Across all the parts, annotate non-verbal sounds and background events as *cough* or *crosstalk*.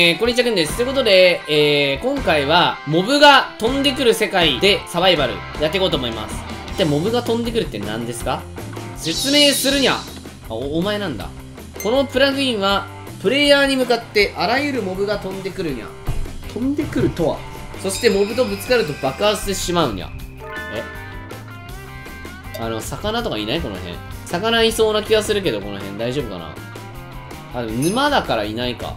えー、こんにちはくんです。ということで、えー、今回は、モブが飛んでくる世界でサバイバルやっていこうと思います。で、モブが飛んでくるって何ですか？説明するにゃあお、お前なんだ。このプラグインは、プレイヤーに向かってあらゆるモブが飛んでくるにゃ。飛んでくるとは？そしてモブとぶつかると爆発してしまうにゃ。え？あの、魚とかいない？この辺。魚いそうな気がするけど、この辺大丈夫かな？あ、沼だからいないか。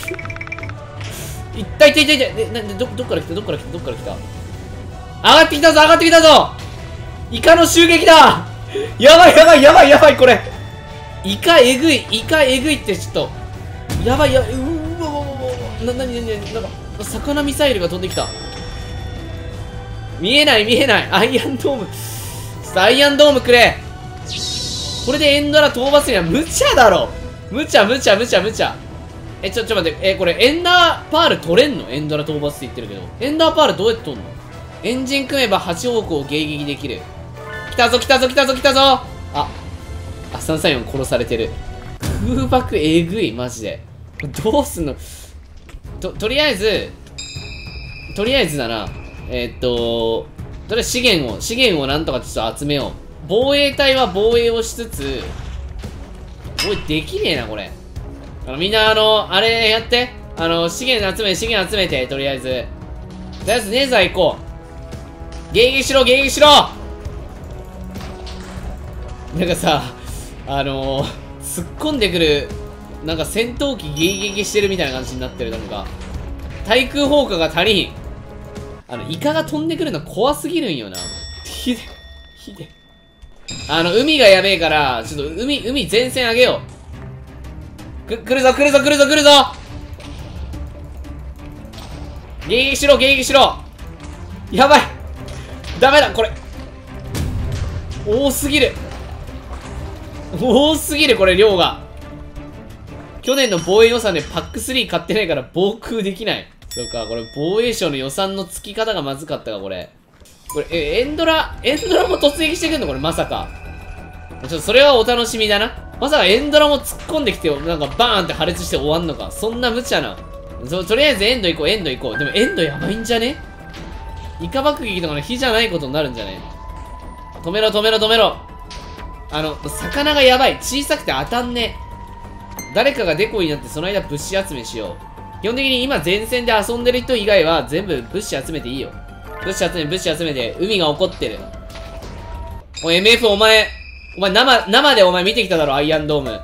痛いったいったいったいったなどどっから来たどっから来たどっから来た？上がってきたぞ上がってきたぞ！イカの襲撃だ！*laughs* やばいやばいやばいやばいこれ！イカえぐいイカえぐいってちょっと。やばいやうわうわうわうわななになになんか魚ミサイルが飛んできた見えない見えないアイアンドームアイアンドームくれこれでエンドラ討伐には無茶だろ無茶無茶無茶無茶え、ちょ、ちょ待って、え、これ、エンダーパール取れんの？エンドラ討伐って言ってるけど。エンダーパールどうやって取んの？エンジン組めば8方向を迎撃できる。来たぞ来たぞ来たぞ来たぞあ、あ、334殺されてる。空爆えぐい、マジで。どうすんの？と、とりあえず、とりあえずだな。えー、っと、とりあえず資源を、資源をなんとかちょっと集めよう。防衛隊は防衛をしつつ、おい、できねえな、これ。あの、みんな、あの、あれやって。あの、資源集め、資源集めて、とりあえず。とりあえず、ネザー行こう。迎撃しろ、迎撃しろなんかさ、あのー、突っ込んでくる、なんか戦闘機迎撃してるみたいな感じになってる、なんか。対空砲火が足りん。あの、イカが飛んでくるの怖すぎるんよな。ひで、ひで。あの、海がやべえから、ちょっと海、海前線上げよう。く、来るぞ来るぞ来るぞ来るぞ。迎撃しろ迎撃しろやばい。ダメだこれ。多すぎる。多すぎるこれ量が。去年の防衛予算でパック3買ってないから防空できない。そうかこれ防衛省の予算の付き方がまずかったかこれ。これえエンドラエンドラも突撃してくんの？これまさか。ちょっとそれはお楽しみだな。まさかエンドラも突っ込んできて、なんかバーンって破裂して終わんのか。そんな無茶な。そとりあえずエンド行こう、エンド行こう。でもエンドやばいんじゃね？イカ爆撃とかの火じゃないことになるんじゃね？止めろ、止めろ、止めろ。あの、魚がやばい。小さくて当たんね。誰かがデコになってその間物資集めしよう。基本的に今前線で遊んでる人以外は全部物資集めていいよ。物資集め、物資集めて、海が起こってる。おい、MF お前、お前生、生でお前見てきただろ、アイアンドーム。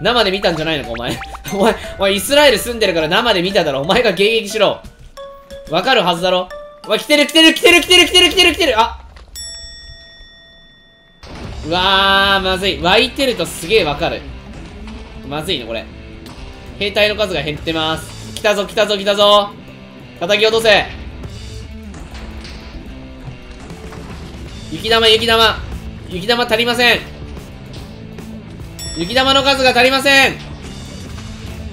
生で見たんじゃないのか、お前。*laughs* お前、お前イスラエル住んでるから生で見ただろ。お前が迎撃しろ。わかるはずだろ。お前来てる来てる来てる来てる来てる来てる来てるあうわー、まずい。湧いてるとすげえわかる。まずいね、これ。兵隊の数が減ってます。来たぞ来たぞ来たぞ叩き落とせ雪玉雪玉雪玉足りません雪玉の数が足りません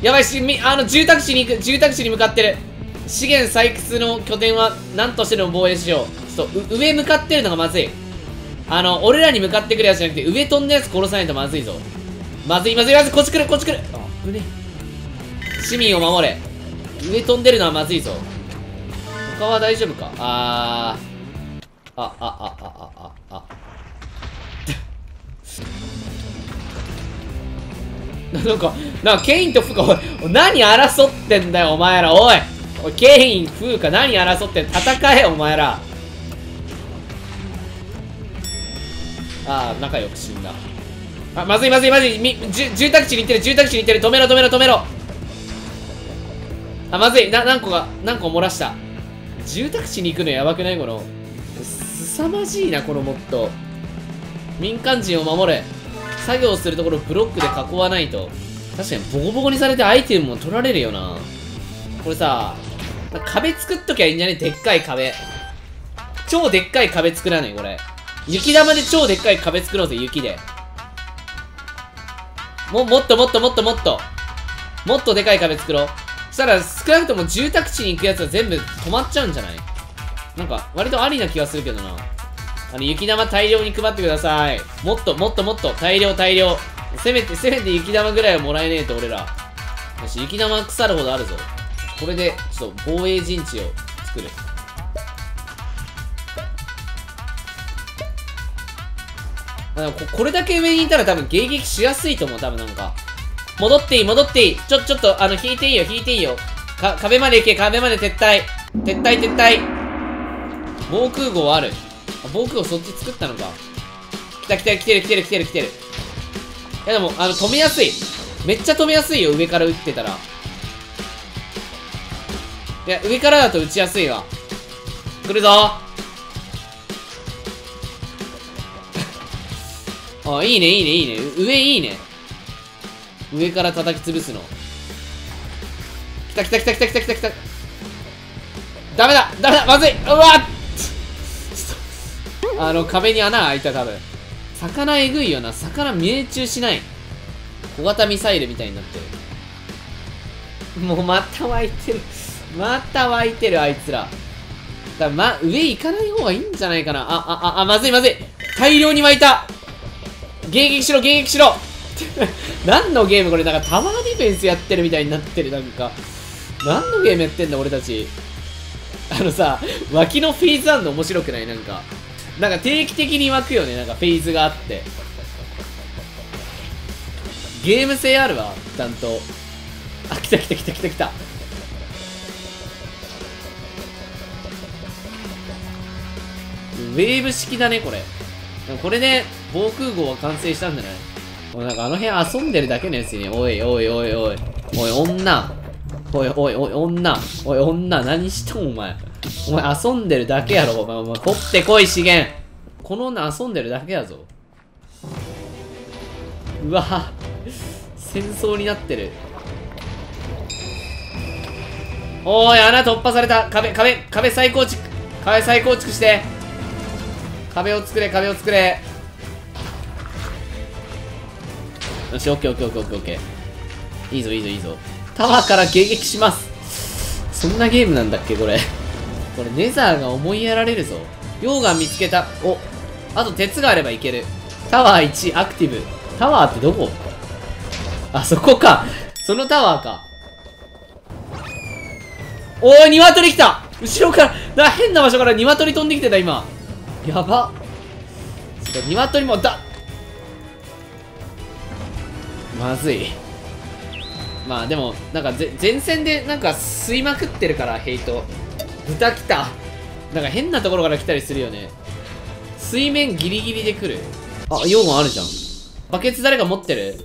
やばいし、み、あの、住宅地に行く、住宅地に向かってる。資源採掘の拠点は何としてでも防衛しよう。ちょっと、上向かってるのがまずい。あの、俺らに向かってくるやつじゃなくて、上飛んだやつ殺さないとまずいぞ。まずい、まずい、まずい、こっち来る、こっち来る。あ、危ね市民を守れ。上飛んでるのはまずいぞ。他は大丈夫か？あー。あ、あ、あ、あ、あ、あ、あ。*laughs* なんか、なんか、ケインとフーカ、何争ってんだよ、お前ら、おいおい、ケイン、フーカ、何争ってん戦え、お前ら。ああ、仲良く死んだ。あ、まずいまずいまずい、み、じ住宅地に行ってる、住宅地に行ってる、止めろ止めろ止めろあ、まずい、な、何個が、何個漏らした。住宅地に行くのやばくないこの、すさまじいな、このモッド。民間人を守れ。作業するところブロックで囲わないと。確かにボコボコにされてアイテムも取られるよな。これさ壁作っときゃいいんじゃね？でっかい壁。超でっかい壁作らない？これ。雪玉で超でっかい壁作ろうぜ雪で。ももっともっともっともっと。もっとでかい壁作ろう。そしたら少なくとも住宅地に行くやつは全部止まっちゃうんじゃない？なんか割とありな気がするけどな。あの雪玉大量に配ってください。もっともっともっと。大量大量。せめてせめて雪玉ぐらいはもらえねえと俺ら。よし雪玉腐るほどあるぞ。これでちょっと防衛陣地を作る。あここれだけ上にいたら多分迎撃しやすいと思う多分なんか。戻っていい戻っていい。ちょちょっとあの引いていいよ引いていいよ。か壁まで行け壁まで撤退。撤退撤退。防空壕ある。防空壕そっち作ったのか。来た来た来てる来てる来てる来てる。いやでもあの止めやすい。めっちゃ止めやすいよ上から撃ってたら。いや上からだと撃ちやすいわ。来るぞ。*laughs* あいいねいいねいいね。上いいね。上から叩き潰すの。来た来た来た来た来た来た来た。ダメだダメだまずい。うわっあの壁に穴開いた多分。魚えぐいよな。魚命中しない。小型ミサイルみたいになってる。もうまた湧いてる。また湧いてるあいつら。だま上行かない方がいいんじゃないかな。ああああまずいまずい。大量に湧いた。迎撃しろ迎撃しろ。*laughs* 何のゲームこれなんかタワーディフェンスやってるみたいになってるなんか。何のゲームやってんだ俺たち。あのさ脇のフェーズあんの面白くない？なんかなんか定期的に湧くよねなんかフェーズがあって。ゲーム性あるわちゃんと。あ来た来た来た来た来た。ウェーブ式だねこれ。これで防空壕は完成したんじゃない？もうなんかあの辺遊んでるだけのやつに、おいおいおいおい、おい女、おいおいおい女、おい女、何しとんお前。お前遊んでるだけやろ、お前、お前、取ってこい資源。この女遊んでるだけやぞ。うわ戦争になってる。おい、穴突破された。壁、壁、壁再構築。壁再構築して。壁を作れ、壁を作れ。よし、オッケーオッケーオッケーオッケーオッケー。いいぞいいぞいいぞ。タワーから迎撃しますそんなゲームなんだっけこれ。これネザーが思いやられるぞ。溶岩見つけた。お、あと鉄があればいける。タワー1アクティブ。タワーってどこ？あ、そこか。そのタワーか。おーい、鶏来た後ろから、な、変な場所から鶏飛んできてた、今。やば。ちょっと鶏もだ、まずいまあでもなんか前線でなんか吸いまくってるからヘイト豚来た。なんか変なところから来たりするよね。水面ギリギリで来る。あ溶岩あるじゃん。バケツ誰か持ってる？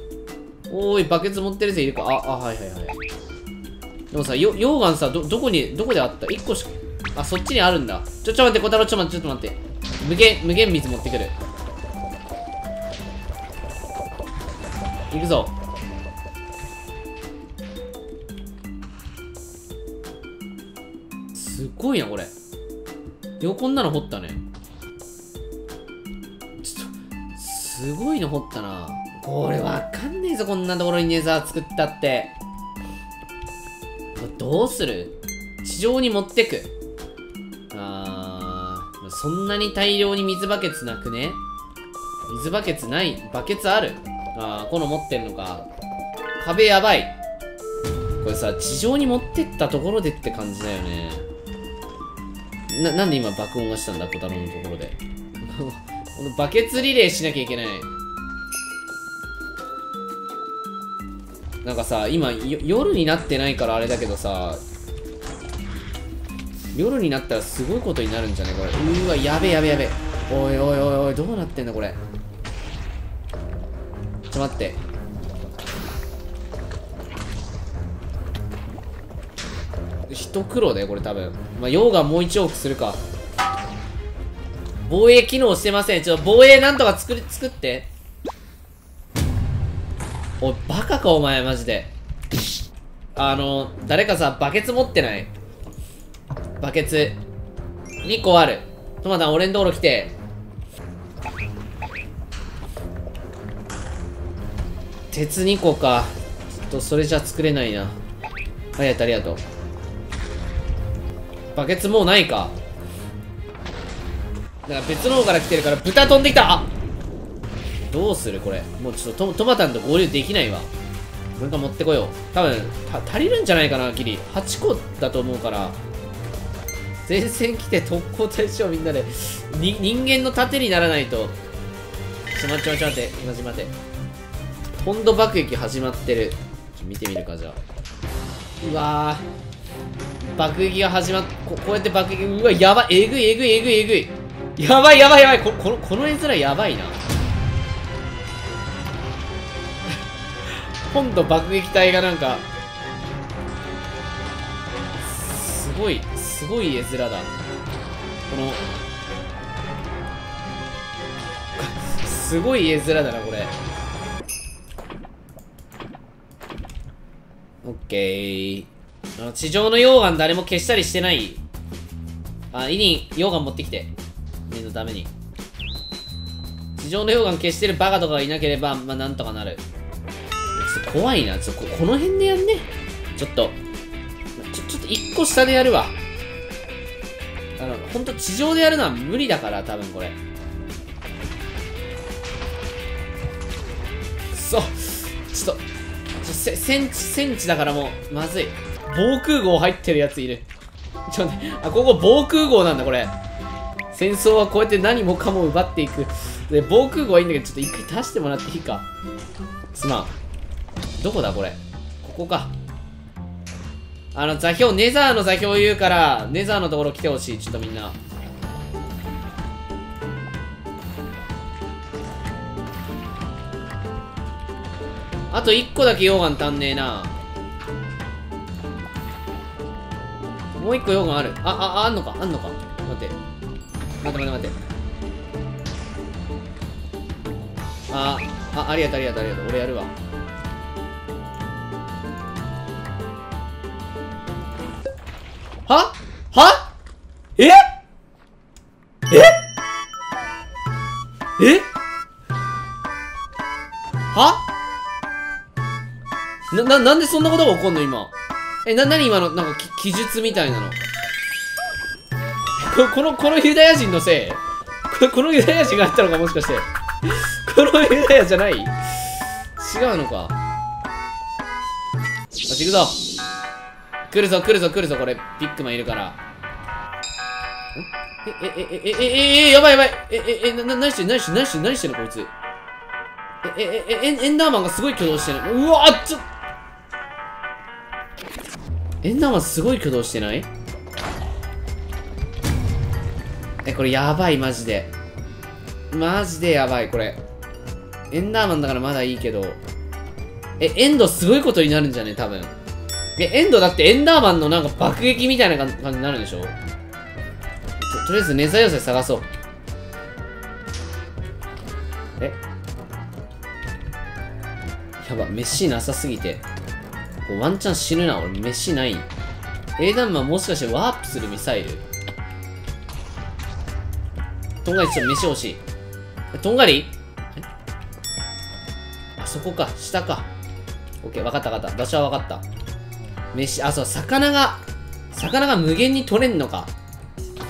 おーいバケツ持ってるぜいるか。ああはいはいはい。でもさよ溶岩さどどこにどこであった ?1 個しか。あそっちにあるんだ。ちょちょ待って小太郎ちょっと待ってちょっと待って。無限無限水持ってくる。行くぞごいなこれ。よこんなの掘ったね。ちょっとすごいの掘ったな。これわかんねえぞこんなところにネザー作ったって。どうする？地上に持ってく。あーそんなに大量に水バケツなくね？水バケツない？バケツある？ああ、この持ってんのか。壁やばい。これさ、地上に持ってったところでって感じだよね。な、なんで今爆音がしたんだ、小太郎のところで。こ *laughs* のバケツリレーしなきゃいけない。なんかさ、今、夜になってないからあれだけどさ、夜になったらすごいことになるんじゃねこれ。うーわ、やべやべやべ。おいおいおいおい、どうなってんだこれ。ちょ待って一苦労だよこれ多分まあ溶岩もう1往復するか。防衛機能してません。ちょっと防衛なんとか作り作って。おいバカかお前マジで。あの誰かさバケツ持ってない？バケツ。2個ある。トマタン俺んところ来て。鉄2個か。ちょっとそれじゃ作れないな。ありがとうありがとう。バケツもうないか。だから別の方から来てるから豚飛んできた。あどうするこれ。もうちょっとトマタンと合流できないわ。なんか持ってこよう。多分足りるんじゃないかなキリ。8個だと思うから。前線来て特攻隊しようみんなでに人間の盾にならないと。ちょ待って待って待って。今待って本土爆撃始まってる。ちょ見てみるかじゃあ。うわー。爆撃が始まっここうやって爆撃うわやばいえぐいえぐいえぐいえぐい。やばいやばいやばい。ここのこの絵面やばいな。*laughs* 本土爆撃隊がなんかすごいすごい絵面だ。このすごい絵面だなこれ。オッケー。地上の溶岩誰も消したりしてない。あイニン溶岩持ってきて。念のために。地上の溶岩消してるバカとかがいなければまあなんとかなる。ちょっと怖いな。ちょっとここの辺でやんね。ちょっと。ちょちょっと一個下でやるわ。あのほんと地上でやるのは無理だから多分これ。くそちょっとちょセンチセンチだからもうまずい。防空壕入ってるやついる。ちょっとねあここ防空壕なんだこれ。戦争はこうやって何もかも奪っていく。で防空壕はいいんだけどちょっと一回足してもらっていいか。すまん。どこだこれ。ここか。あの座標ネザーの座標言うからネザーのところ来てほしい。ちょっとみんな。あと1個だけ溶岩足んねえな。もう1個溶岩ある。あああんのか？あんのか？待って。待って待って待って。ああありがとうありがとうありがとう。俺やるわ。は？は？え？え？え？は？な、な、なんでそんなことが起こんの今？え、な、なに今の、なんか、記述みたいなの。こ、この、このユダヤ人のせいここのユダヤ人があったのか、もしかして。このユダヤじゃない違うのか。よし、行くぞ。来るぞ、来るぞ、来るぞ、これ。ピックマンいるから。え、え、え、え、え、え、え、やばいやばい。え、え、え、な、何してる、何して、何してる、何しての、こいつ。え、え、ええ、エンダーマンがすごい挙動してる。うわあちょっンダーマンすごい挙動してない？え、これやばい、マジで。マジでやばい、これ。エンダーマンだからまだいいけど。え、エンドすごいことになるんじゃね？多分。え、エンドだってエンダーマンのなんか爆撃みたいな感じになるでしょ？ととりあえずネザ寄せ探そう。え？やば、飯なさすぎて。こうワンチャン死ぬな、俺飯ない。英断マンもしかしてワープするミサイルとんがりちょっと飯欲しい。とんがりあそこか、下か。オッケー、わかったわかった。場所はわかった。飯、あ、そう、魚が、魚が無限に取れんのか。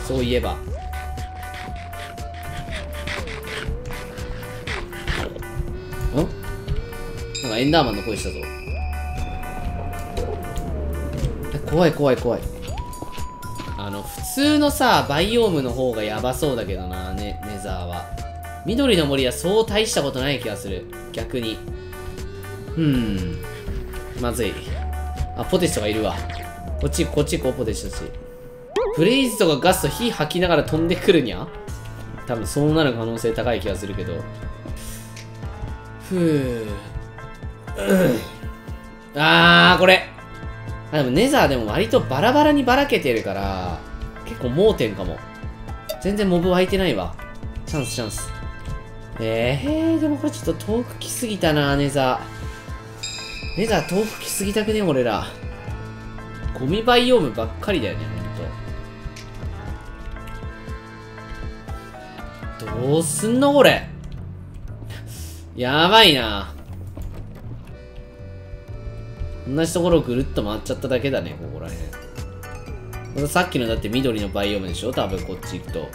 そういえば。んなんかエンダーマンの声したぞ。怖い怖い怖い。あの、普通のさ、バイオームの方がやばそうだけどな、ね、ネザーは。緑の森はそう大したことない気がする。逆に。うん。まずい。あ、ポテチとかいるわ。こっち、こっちこう、ポテチたち。ブレイズとかガスと火吐きながら飛んでくるにゃ？多分そうなる可能性高い気がするけど。ふぅ。あー、これ。あ、でもネザーでも割とバラバラにばらけてるから、結構盲点かも。全然モブ湧いてないわ。チャンスチャンス。えー、でもこれちょっと遠く来すぎたな、ネザーネザー豆腐着すぎたくね俺ら。ゴミバイオームばっかりだよね、ほんと。どうすんのこれ。やばいな。同じところをぐるっと回っちゃっただけだね、ここら辺。さっきのだって緑のバイオームでしょ？多分こっち行くと。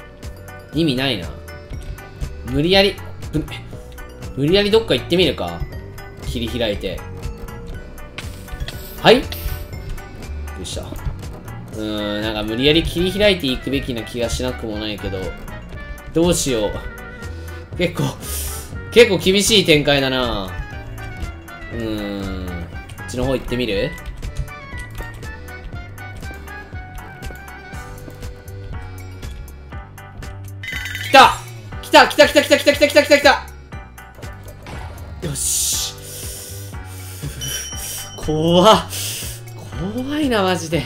意味ないな。無理やり、無理やりどっか行ってみるか切り開いて。はいよっしゃ。うーん、なんか無理やり切り開いていくべきな気がしなくもないけど、どうしよう。結構、結構厳しい展開だなうーん、ちの方行ってみる？来た！来た！来た！来た！来た！来た！来た！来た！来た！来た！よし。怖っ。怖いなマジで。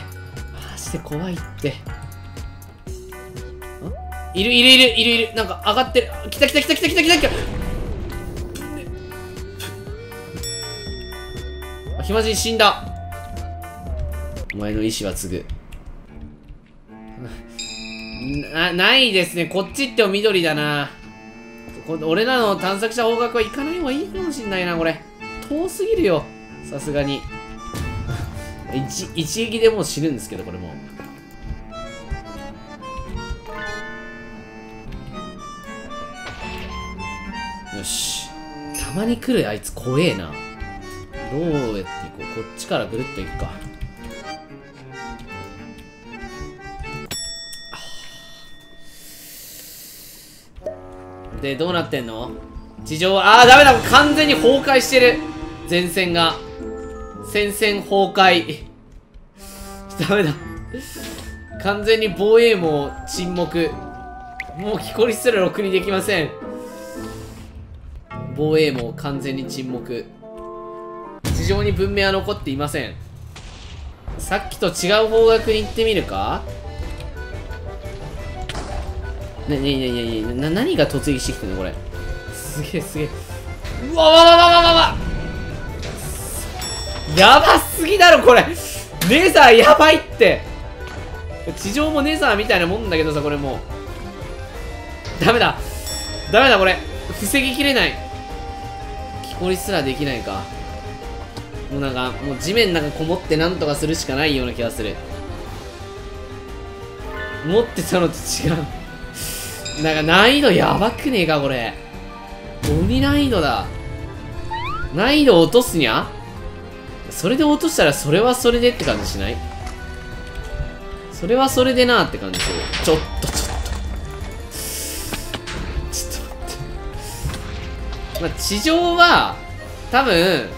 マジで怖いって。いるいるいるいるいる。なんか上がってる。来た！来た！来た！来た！来た！来た！来た！暇人死んだお前の意志は継ぐ *laughs* な、ないですね。こっちって緑だな。俺らの探索者方角は行かない方がいいかもしんないな、これ。遠すぎるよ。さすがに。一、一撃でもう死ぬんですけど、これも。よし。たまに来るあいつ怖えな。どうやってこう。こっちからぐるっと行くか。で、どうなってんの？地上は、あー、ダメだ完全に崩壊してる前線が。戦線崩壊。*laughs* ダメだ。完全に防衛網沈黙。もう木こりすらろくにできません。防衛網完全に沈黙。地上に文明は残っていません。さっきと違う方角に行ってみるか？な、な、な、な、な、何が突撃してきてんのこれ？すげえすげえ。うわわわわわわわやばすぎだろこれネザーやばいって地上もネザーみたいなもんだけどさ、これもう。ダメだダメだこれ防ぎきれない木こりすらできないか。もうなんか、もう地面なんかこもってなんとかするしかないような気がする。持ってたのと違う。なんか難易度やばくねえか、これ。鬼難易度だ。難易度落とすにゃ？それで落としたらそれはそれでって感じしない？それはそれでなって感じする。ちょっと、ちょっと。ちょっと待って。まあ、地上は、多分、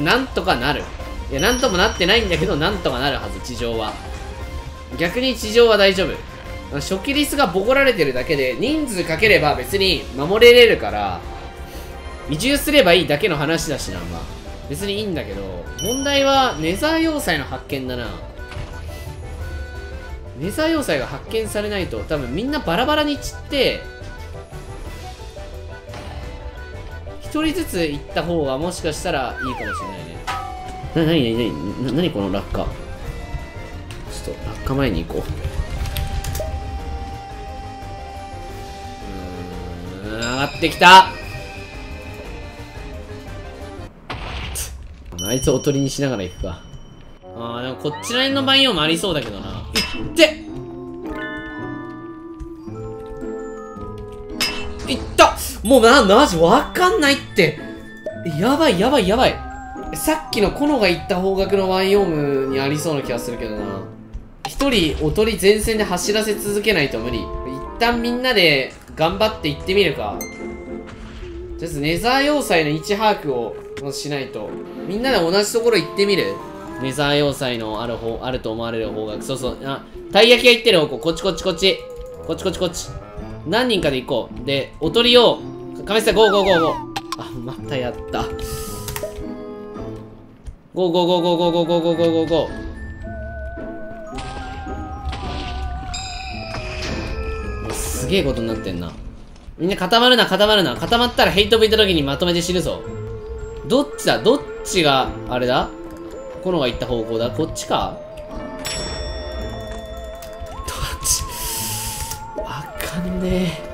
なんとかなる。いや、なんともなってないんだけど、なんとかなるはず、地上は。逆に地上は大丈夫。初期リスがボコられてるだけで人数かければ別に守れれるから移住すればいいだけの話だしなまあ別にいいんだけど問題はネザー要塞の発見だなネザー要塞が発見されないと多分みんなバラバラに散って一人ずつ行った方がもしかしたらいいかもしれないね。な、なになになにこの落下。ちょっと落下前に行こう。上がってきた。あいつおとりにしながら行くか。ああ、でもこっちら辺のバイオもありそうだけどな。いって。いったもうな、マジわかんないって。やばいやばいやばい。さっきのコノが行った方角のバイオームにありそうな気がするけどな。一人おとり前線で走らせ続けないと無理。一旦みんなで頑張って行ってみるか。とりあえずネザー要塞の位置把握をしないと。みんなで同じところ行ってみるネザー要塞のある方、あると思われる方角。そうそう。あ、たい焼きが行ってる方向。こっちこっちこっち。こっちこっちこっち。何人かで行こう。で、おとりを、亀下ゴーゴーゴーゴー。あ、またやった。ゴーゴーゴーゴーゴーゴーゴーゴーゴーゴー。すげえことになってんな。みんな固まるな、固まるな。固まったらヘイトブいた時にまとめて死ぬぞ。どっちだ？どっちが、あれだ？このが行った方向だ？こっちか？ねえ。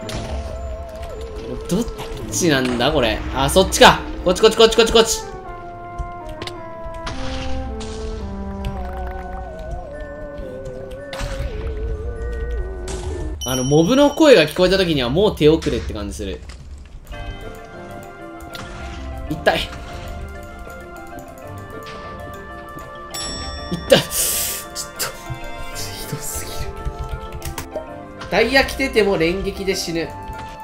どっちなんだこれ。あ、そっちかこっちこっちこっちこっちこっちあの、モブの声が聞こえた時にはもう手遅れって感じする。痛い。ダイヤ着てても連撃で死ぬ。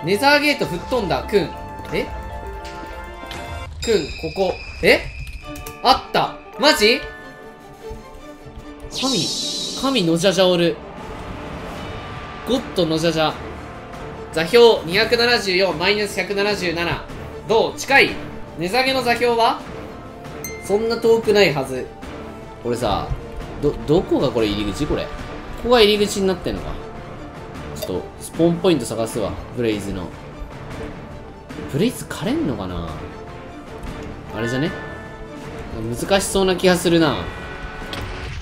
ネザーゲート吹っ飛んだ、くん。え？くん、ここ。え？あった。マジ？神、神のじゃじゃおる。ゴッドのじゃじゃ。座標274マイナス177。どう？近い？値下げの座標は？そんな遠くないはず。これさ、ど、どこがこれ入り口？これ。ここが入り口になってんのか。ちょっと、スポーンポイント探すわ。ブレイズの。ブレイズ枯れんのかな？あれじゃね？難しそうな気がするな。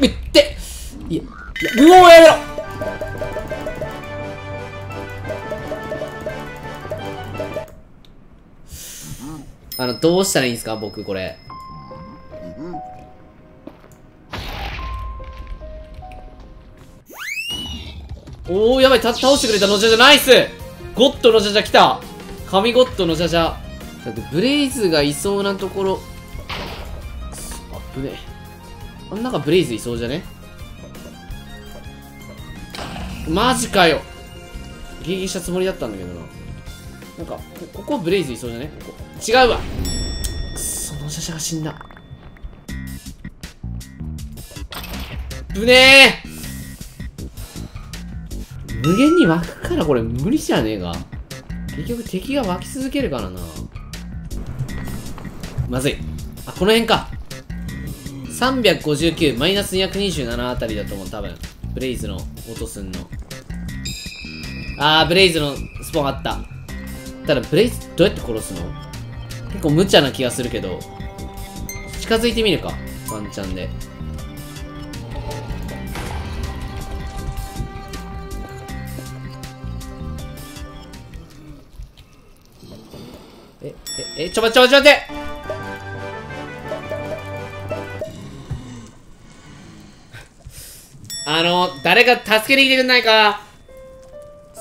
いっていや、いや、うおやめろあの、どうしたらいいんですか？僕、これ。おー、やばい、倒してくれたのじゃじゃ、ナイスゴッドのじゃじゃ来た神ゴッドのじゃじゃ。だって、ブレイズがいそうなところ。あぶねえ。あん中ブレイズいそうじゃね？マジかよ迎撃したつもりだったんだけどな。なんか、こここブレイズいそうじゃね？ここ。違うわくそのじゃじゃが死んだ。ぶねえ無限に湧くからこれ無理じゃねえか。結局敵が湧き続けるからな。まずい。あ、この辺か。359マイナス227あたりだと思う、多分。ブレイズの落とすんの。あー、ブレイズのスポンあった。ただ、ブレイズどうやって殺すの？結構無茶な気がするけど。近づいてみるか。ワンチャンで。え、え、え、ちょ待ってちょ待ってちょ待ってあの、誰か助けに来てくんないか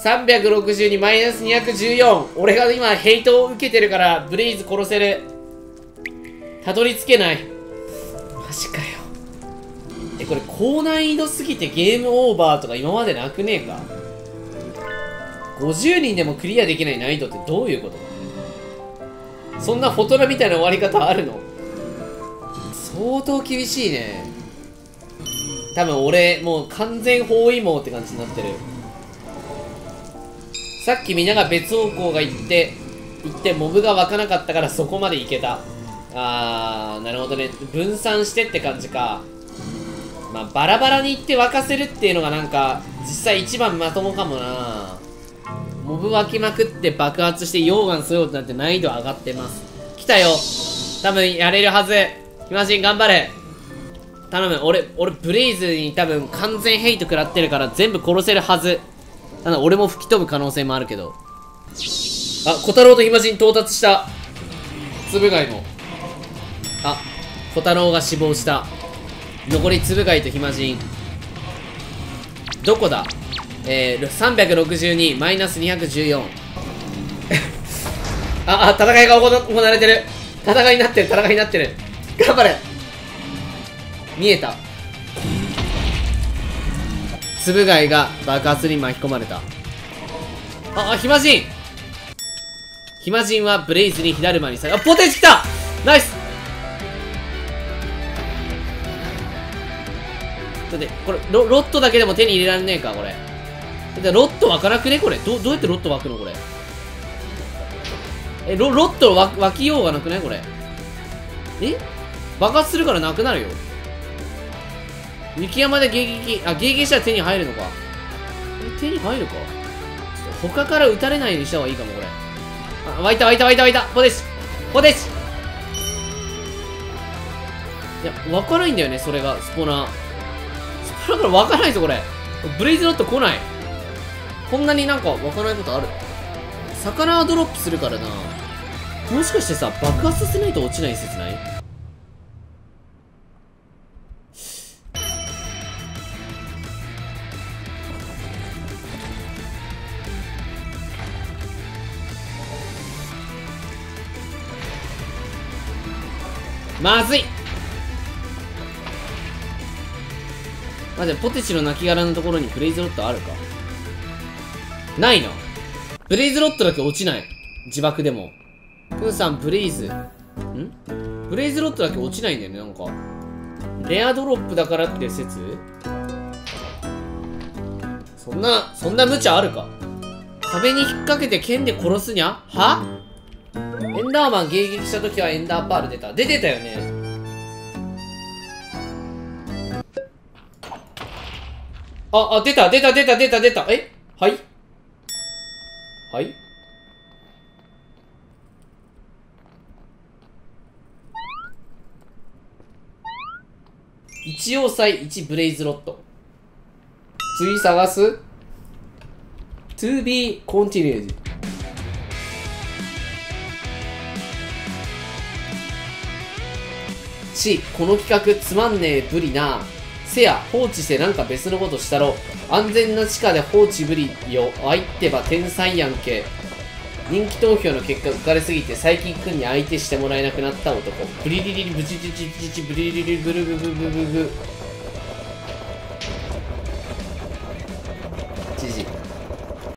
?362 マイナス214。俺が今ヘイトを受けてるから、ブレイズ殺せる。たどり着けない。マジかよ。え、これ高難易度すぎてゲームオーバーとか今までなくねえか ?50 人でもクリアできない難易度ってどういうこと？そんなフォトナみたいな終わり方あるの？相当厳しいね。多分俺、もう完全包囲網って感じになってる。さっきみんなが別方向が行って、行ってモブが湧かなかったからそこまで行けた。あー、なるほどね。分散してって感じか。まあ、バラバラに行って沸かせるっていうのがなんか、実際一番まともかもなモブ湧きまくって爆発して溶岩することなんて難易度上がってます。来たよ。多分やれるはず。暇人頑張れ。頼む。俺、俺、ブレイズに多分完全ヘイト食らってるから全部殺せるはず。ただ俺も吹き飛ぶ可能性もあるけど。あ、小太郎と暇人到達した。つぶ貝も。あ、小太郎が死亡した。残りつぶ貝と暇人。どこだ？えー、362マイナス214 *laughs* あ、あ、戦いが行われてる。戦いになってる、戦いになってる。頑張れ。見えた。つぶ貝が爆発に巻き込まれた。あ、あ、暇人。暇人はブレイズに火だるまにさあ、ポテチ来た。ナイス。ちょっと待って、これロ、ロットだけでも手に入れられねえか、これ。でロット湧かなくねこれ。ど、どうやってロット湧くのこれ？え、ロ、ロット湧湧きようがなくないこれ？え？爆発するからなくなるよ。雪山で迎撃、あ、迎撃したら手に入るのか。え、手に入るか？他から撃たれないようにした方がいいかも、これ。あ、湧いた湧いた湧いた湧いたポテチポテチいや、わかないんだよね、それが、スポナー。スポナーからわかないぞ、これ。ブレイズロット来ない。こんなになんかわからないことある？魚はドロップするからな。もしかしてさ、爆発させないと落ちない説ない？まずい待って、ポテチの亡骸のところにブレイズロットあるか？ないな。ブレイズロットだけ落ちない。自爆でも。プーさん、ブレイズ。ん？ブレイズロットだけ落ちないんだよね、なんか。レアドロップだからって説？そんな、そんな無茶あるか？壁に引っ掛けて剣で殺すにゃ？は？エンダーマン迎撃した時はエンダーパール出た。出てたよね。あ、あ、出た、出た、出た、出た、出た。え？はい？はい一要塞1ブレイズロット。次探す ?to be continued. し、この企画つまんねえブリな。せや、放置してなんか別のことしたろ。安全な地下で放置ぶりよ。相手は天才やんけ。人気投票の結果浮かれすぎて最近君に相手してもらえなくなった男。ブリリリリブチチチチチブリリリブルブブブブブ。